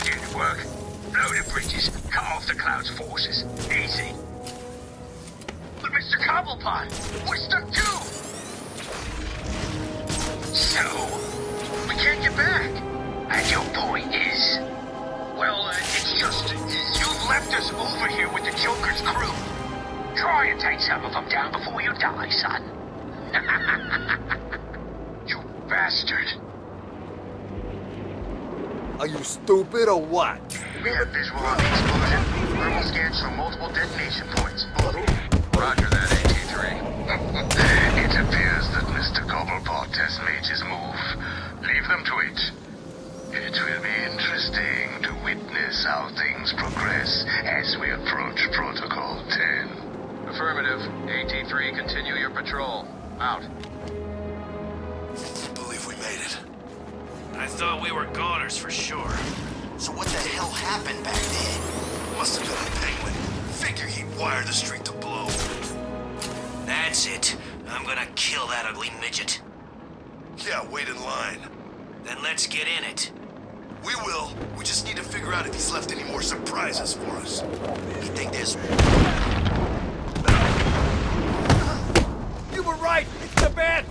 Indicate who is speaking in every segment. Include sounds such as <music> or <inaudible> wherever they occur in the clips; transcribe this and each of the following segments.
Speaker 1: idea to work. Blow the bridges, cut off the Cloud's forces. Easy. But Mr. Cobblepot, we're stuck too! So, we can't get back. And your point is? Well, uh, it's just, You've left us over here with the Joker's crew. Try and take some of them down before you die, son. <laughs> you bastard.
Speaker 2: Are you stupid or what?
Speaker 3: We have visual on the explosion. Thermal scans show multiple detonation points.
Speaker 1: Roger that, AT-3. <laughs>
Speaker 3: it appears that Mr. Cobblepot has made his move. Leave them to it. It will be interesting to witness how things progress as we approach Protocol 10.
Speaker 1: Affirmative. AT-3, continue your patrol. Out.
Speaker 4: Thought we were goners for sure.
Speaker 3: So what the hell happened back then? Must have been a penguin. Figure he'd wire the street to blow.
Speaker 4: That's it. I'm gonna kill that ugly midget.
Speaker 3: Yeah, wait in line.
Speaker 4: Then let's get in it.
Speaker 3: We will. We just need to figure out if he's left any more surprises for us. You think there's...
Speaker 2: You were right! It's the bed!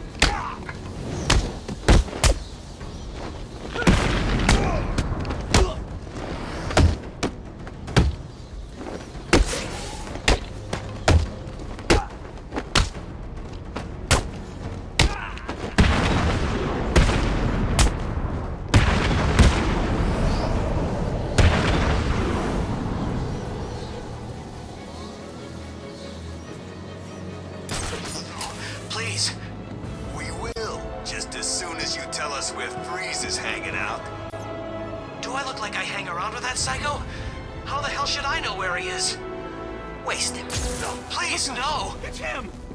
Speaker 4: Please, no!
Speaker 2: It's him!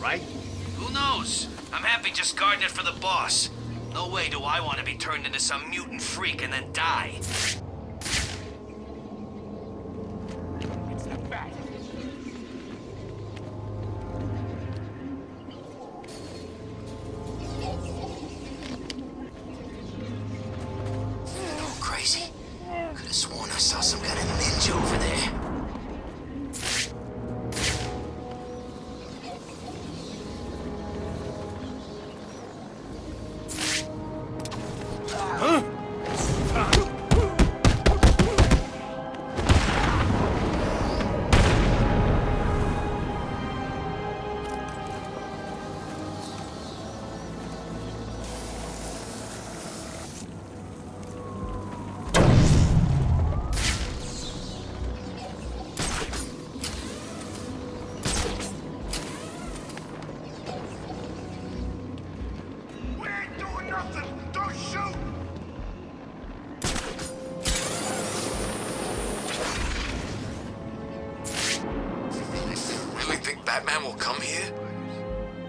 Speaker 2: Right?
Speaker 4: Who knows? I'm happy just guarding it for the boss. No way do I want to be turned into some mutant freak and then die.
Speaker 3: Batman will come here?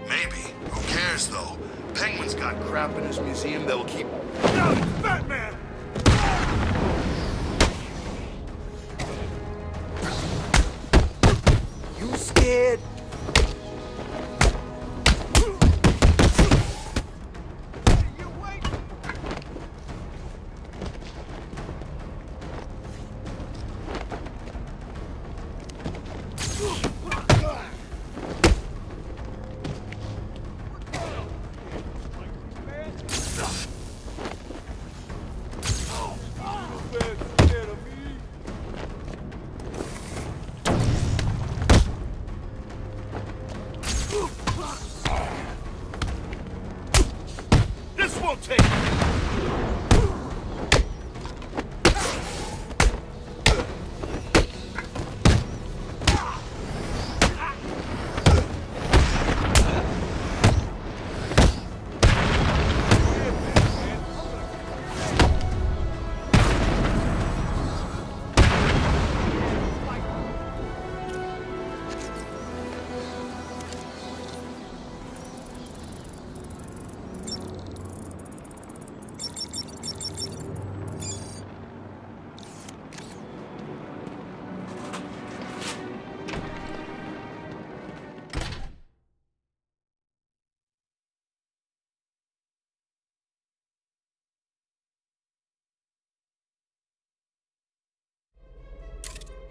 Speaker 3: Maybe. Who cares, though? Penguin's got crap in his museum that will keep...
Speaker 2: No, Batman!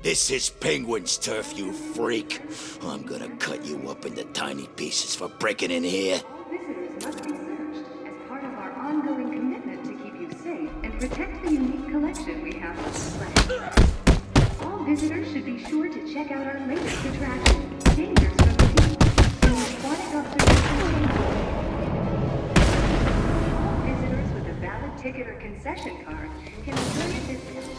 Speaker 5: This is Penguin's turf, you freak. I'm gonna cut you up into tiny pieces for breaking in here.
Speaker 6: Visitors must be searched as part of our ongoing commitment to keep you safe and protect the unique collection we have on display. All visitors should be sure to check out our latest attraction, Dangers from the Deep, aquatic observation. All visitors with a valid ticket or concession card can.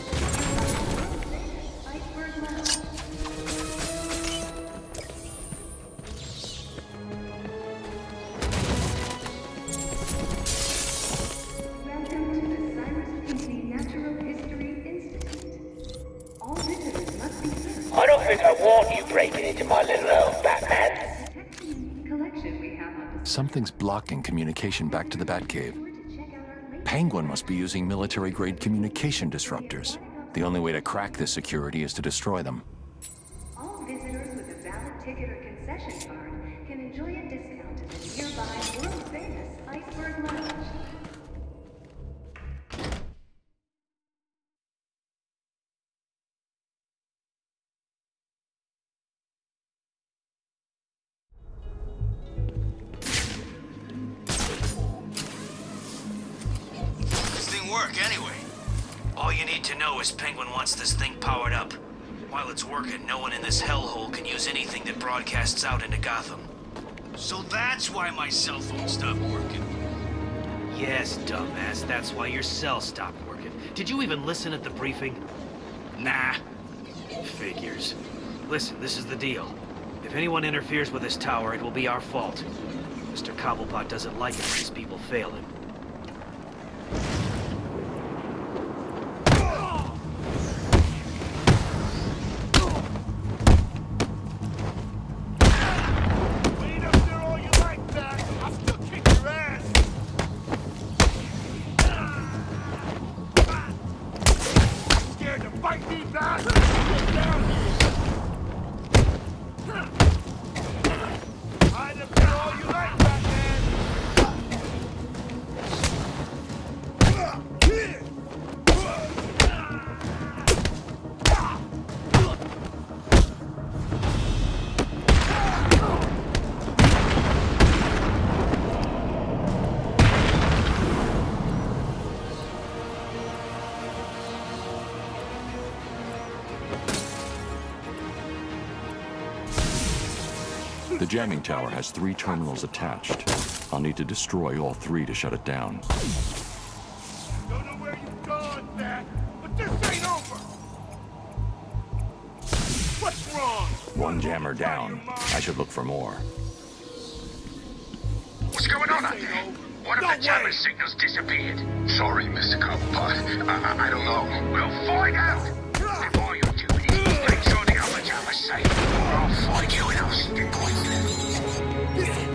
Speaker 1: Breaking into my little home, Batman.
Speaker 6: Protect the unique collection we have on display.
Speaker 7: Something's blocking communication back to the Batcave.
Speaker 6: Sure to check out our latest
Speaker 7: Penguin must be using military-grade communication disruptors. The only way to crack this security is to destroy them.
Speaker 8: That's why my cell phone stopped working.
Speaker 4: Yes, dumbass, that's why your cell stopped working. Did you even listen at the briefing?
Speaker 8: Nah.
Speaker 4: Figures. Listen, this is the deal. If anyone interferes with this tower, it will be our fault. Mr. Cobblepot doesn't like it when his people fail him.
Speaker 7: The jamming tower has three terminals attached. I'll need to destroy all three to shut it down.
Speaker 9: Don't know where you've gone, Bat, but this ain't over. What's wrong?
Speaker 7: One jammer down. I should look for more.
Speaker 1: What's going on out there? One of
Speaker 9: No
Speaker 1: the jammer
Speaker 9: way.
Speaker 1: signals disappeared.
Speaker 3: Sorry, Mr. Cobblepot. I, I, I don't know.
Speaker 1: We'll find out. I'll find you and I'll stick with you.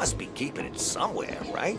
Speaker 8: Must be keeping it somewhere, right?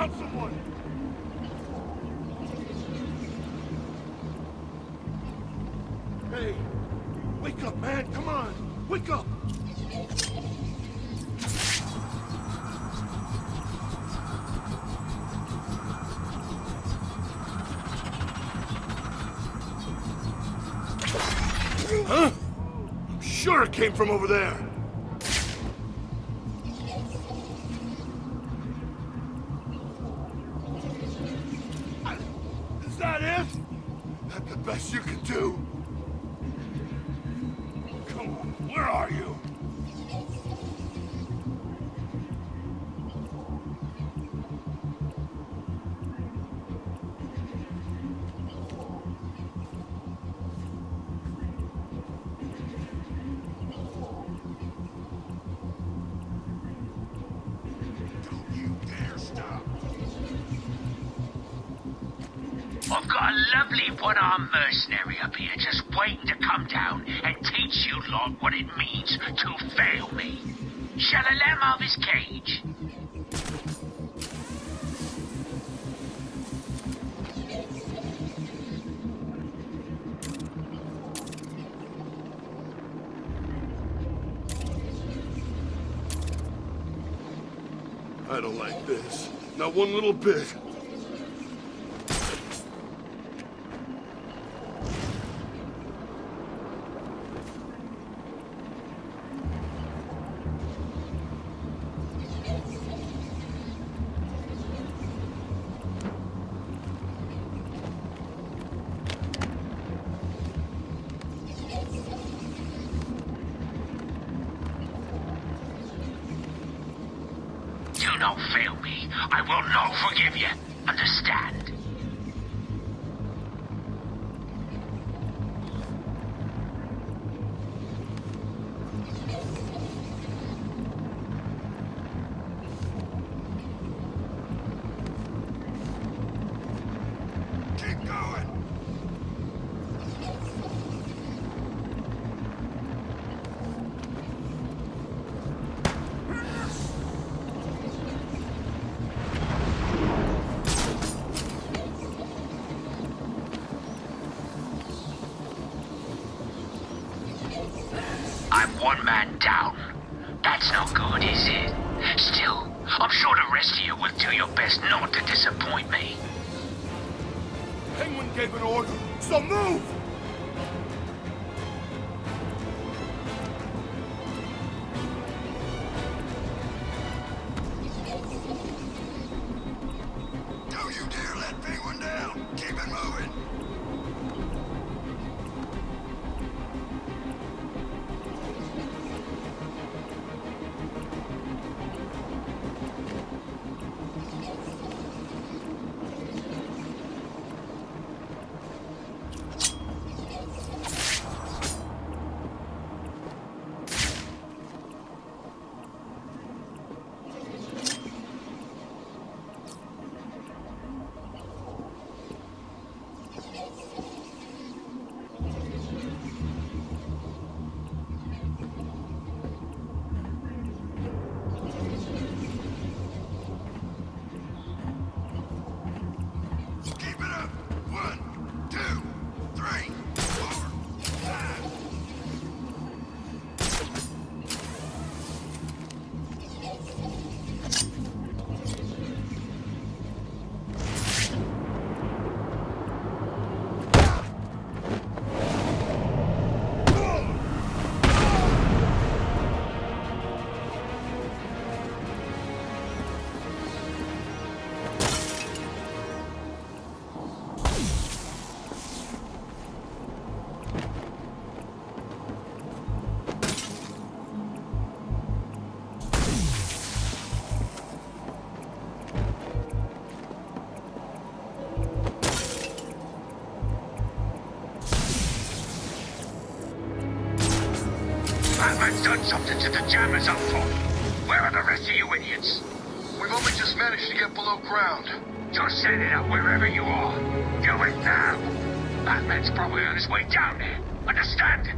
Speaker 9: Found someone! Hey! Wake up, man! Come on! Wake up! Huh? I'm sure it came from over there.
Speaker 1: Lovely one-armed mercenary up here just waiting to come down and teach you lot what it means to fail me. Shall I let him out of his cage?
Speaker 9: I don't like this. Not one little bit.
Speaker 1: Do not fail me. I will not forgive you. Understand? Something to the jammer's outfit. Where are the rest of you idiots?
Speaker 3: We've only just managed to get below ground.
Speaker 1: Just send it out wherever you are. Do it now. Batman's probably on his way down there. Understand?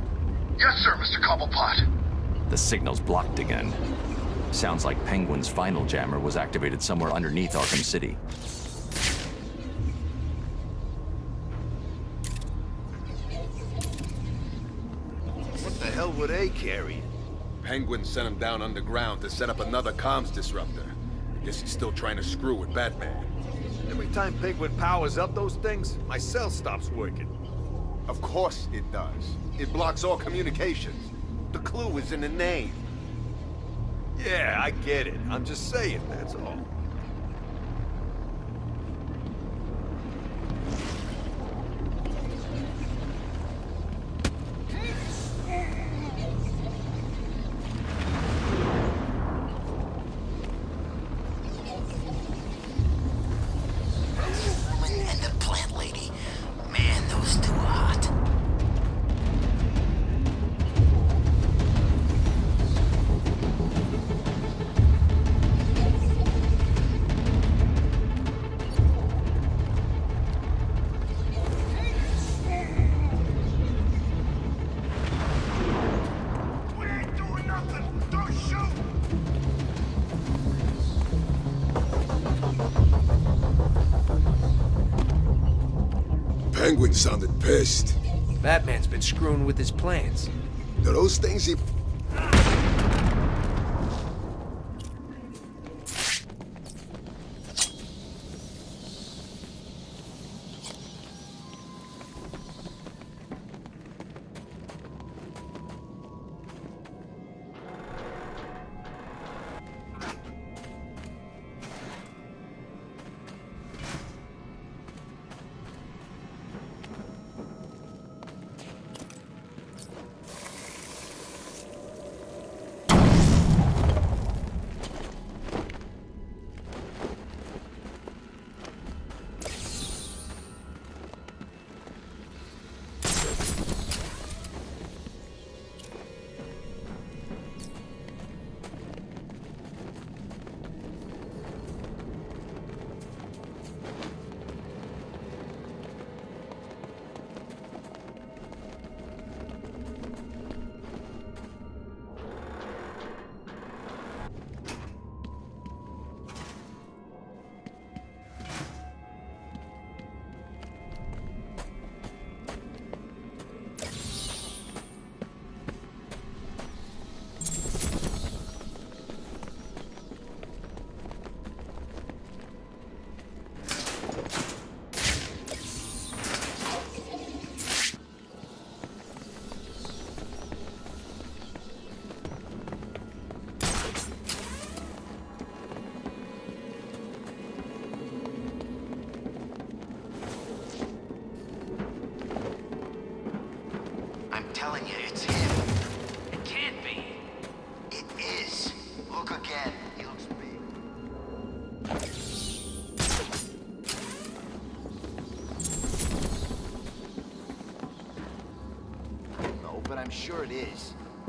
Speaker 3: Yes, sir, Mr. Cobblepot.
Speaker 10: The signal's blocked again. Sounds like Penguin's final jammer was activated somewhere underneath Arkham City.
Speaker 11: What the hell were they carrying?
Speaker 12: Penguin sent him down underground to set up another comms disruptor. I guess he's still trying to screw with Batman.
Speaker 11: Every time Penguin powers up those things, my cell stops working.
Speaker 12: Of course it does. It blocks all communications. The clue is in the name.
Speaker 11: Yeah, I get it. I'm just saying, that's all.
Speaker 13: Sounded pissed.
Speaker 14: Batman's been screwing with his plans.
Speaker 13: Do those things he...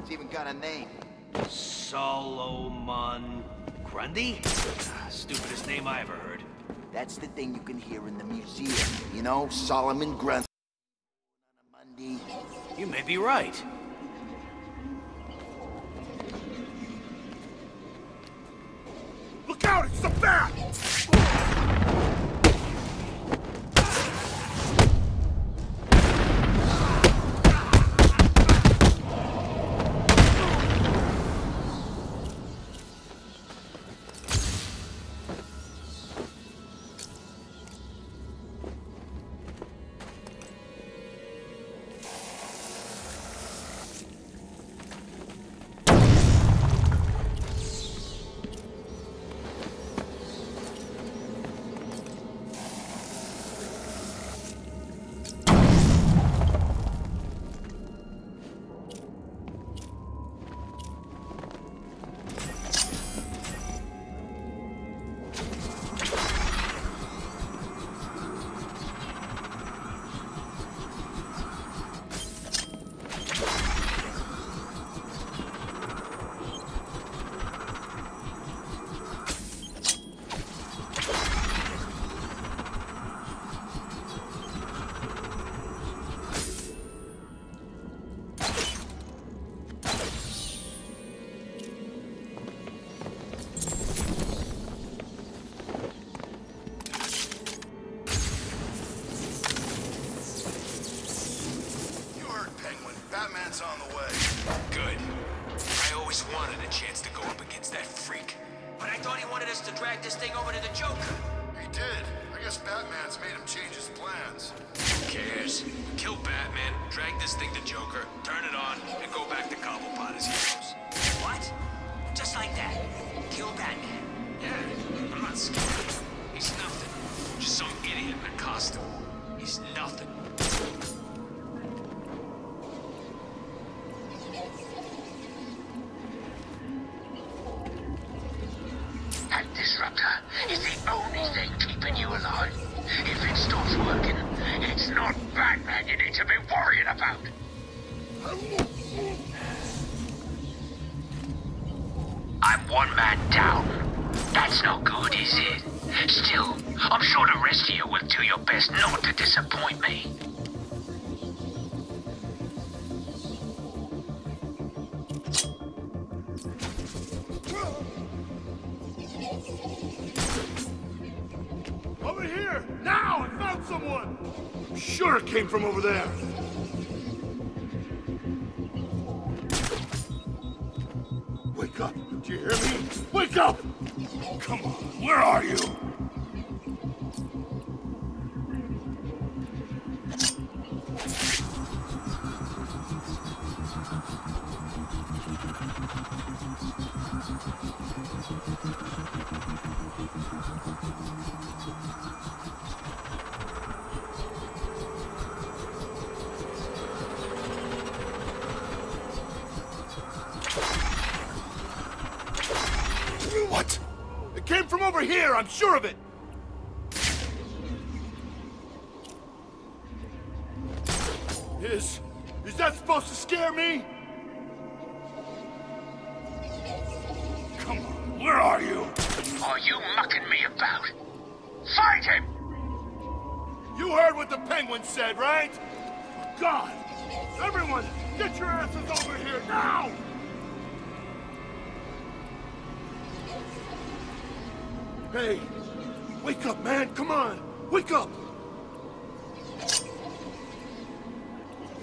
Speaker 5: It's even got a name.
Speaker 4: Solomon Grundy? Ah, Stupidest name I ever heard.
Speaker 5: That's the thing you can hear in the museum. You know, Solomon Grundy. On a Monday.
Speaker 4: You may be right.
Speaker 1: Man down. That's no good, is it? Still, I'm sure the rest of you will do your best not to disappoint me.
Speaker 9: Over here! Now! I found someone! I'm sure it came from over there. Is... is that supposed to scare me? Come on, where are you?
Speaker 1: Are you mucking me about? Fight him!
Speaker 9: You heard what the penguin said, right? God! Everyone, get your asses over here now! Hey, wake up, man! Come on! Wake up!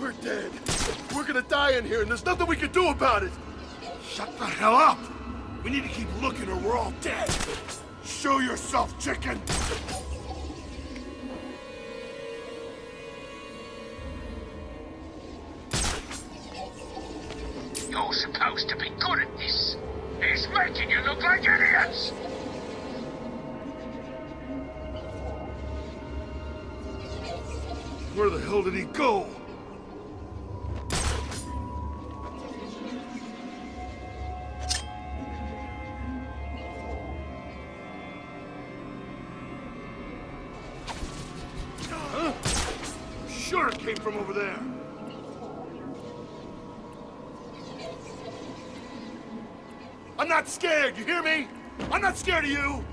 Speaker 9: We're dead. We're gonna die in here, and there's nothing we can do about it! Shut the hell up! We need to keep looking or we're all dead! Show yourself, chicken! Came from over there. I'm not scared, you hear me? I'm not scared of you!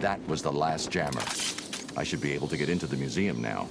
Speaker 10: That was the last jammer. I should be able to get into the museum now.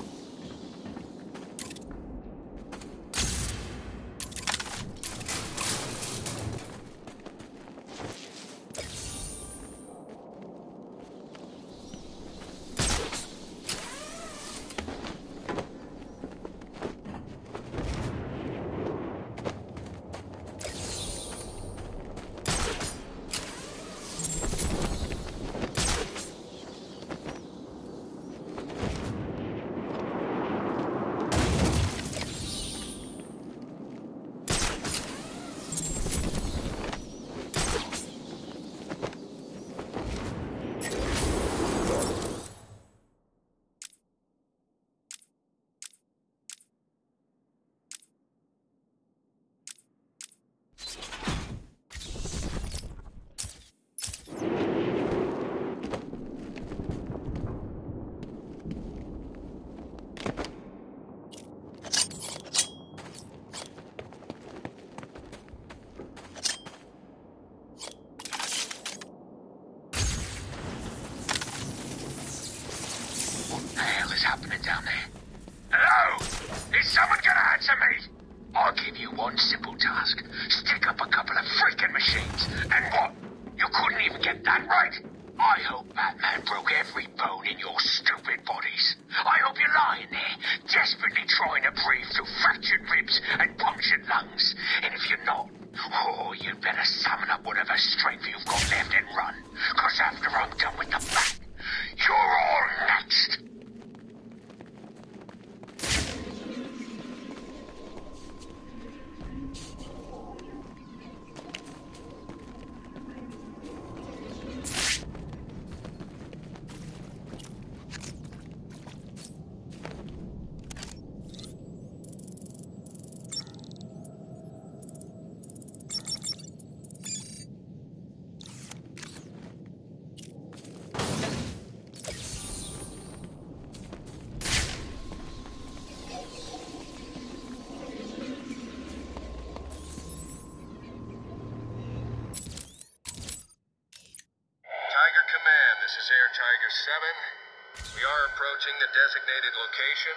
Speaker 1: The
Speaker 15: designated location.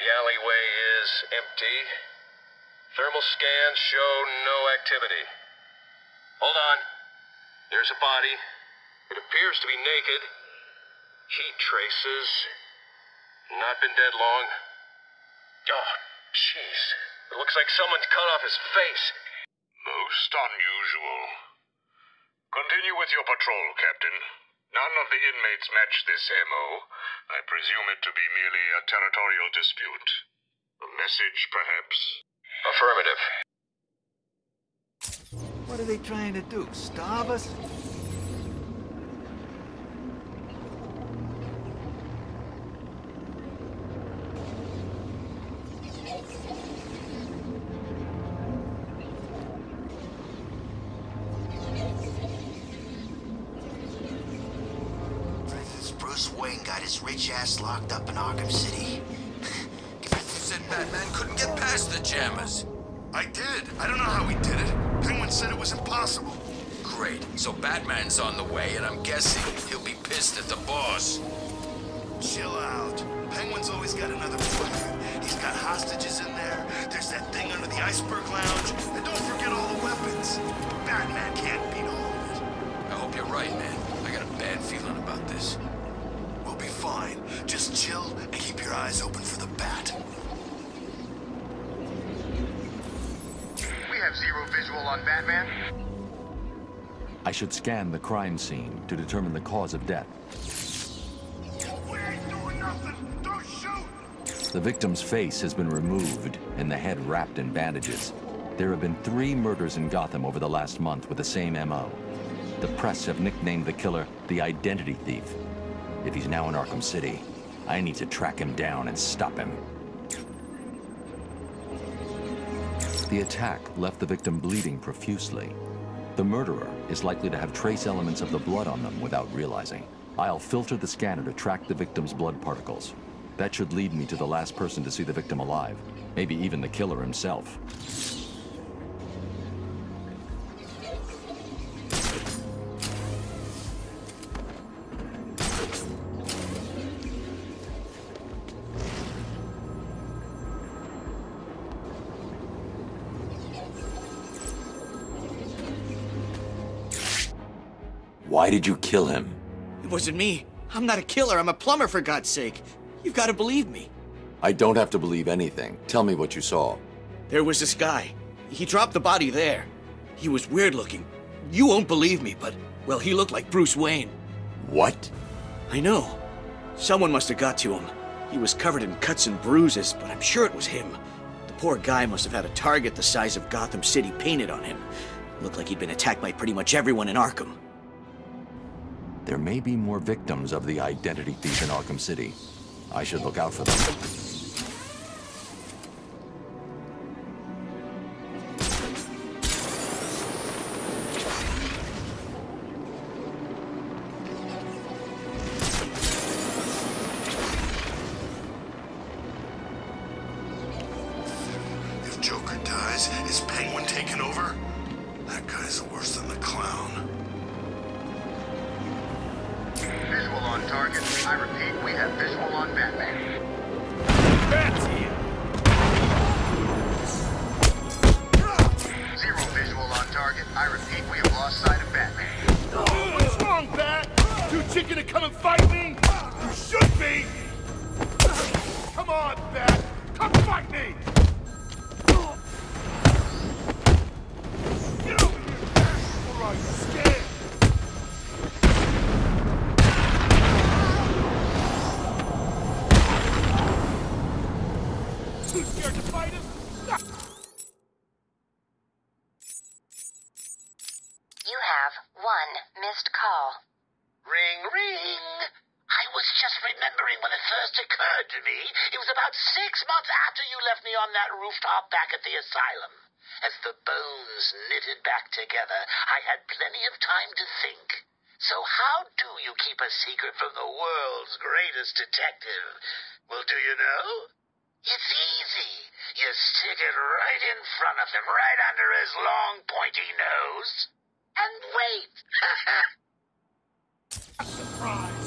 Speaker 15: The alleyway is empty. Thermal scans show no activity. Hold on. There's a body. It appears to be naked. Heat traces. Not been dead long. Oh, jeez. It looks like someone's cut off his face.
Speaker 2: Most unusual. Continue with your patrol, Captain. None of the inmates match this MO. I presume it to be merely a territorial dispute. A message, perhaps?
Speaker 15: Affirmative.
Speaker 11: What are they trying to do? Starve us?
Speaker 5: Got his rich ass locked up in Arkham City.
Speaker 16: You said Batman couldn't get past the jammers.
Speaker 2: I did. I don't know how he did it. Penguin said it was impossible.
Speaker 16: Great. So Batman's on the way, and I'm guessing he'll be pissed at the boss.
Speaker 2: Chill out. Penguin's always got another plan. He's got hostages in there. There's that thing under the iceberg lounge. And don't forget all the weapons. Batman can't beat all of it.
Speaker 16: I hope you're right, man. I got a bad feeling about this.
Speaker 2: We'll be fine. Just chill and keep your eyes open for the bat.
Speaker 1: We have zero visual on Batman.
Speaker 10: I should scan the crime scene to determine the cause of death.
Speaker 2: We ain't doing nothing. Don't shoot.
Speaker 10: The victim's face has been removed and the head wrapped in bandages. There have been three murders in Gotham over the last month with the same MO. The press have nicknamed the killer the Identity Thief. If he's now in Arkham City, I need to track him down and stop him. The attack left the victim bleeding profusely. The murderer is likely to have trace elements of the blood on them without realizing. I'll filter the scanner to track the victim's blood particles. That should lead me to the last person to see the victim alive. Maybe even the killer himself.
Speaker 5: Why did you kill him?
Speaker 14: It wasn't me. I'm not a killer. I'm a plumber, for God's sake. You've got to believe me.
Speaker 10: I don't have to believe anything. Tell me what you saw.
Speaker 14: There was this guy. He dropped the body there. He was weird looking. You won't believe me, but, well, he looked like Bruce Wayne.
Speaker 10: What?
Speaker 14: I know. Someone must have got to him. He was covered in cuts and bruises, but I'm sure it was him. The poor guy must have had a target the size of Gotham City painted on him. Looked like he'd been attacked by pretty much everyone in Arkham.
Speaker 10: There may be more victims of the identity thief in Arkham City. I should look out for them.
Speaker 1: About six months after you left me on that rooftop back at the asylum. As the bones knitted back together, I had plenty of time to think. So how do you keep a secret from the world's greatest detective? Well, do you know? It's easy. You stick it right in front of him, right under his long, pointy nose, and wait. <laughs>
Speaker 9: Surprise!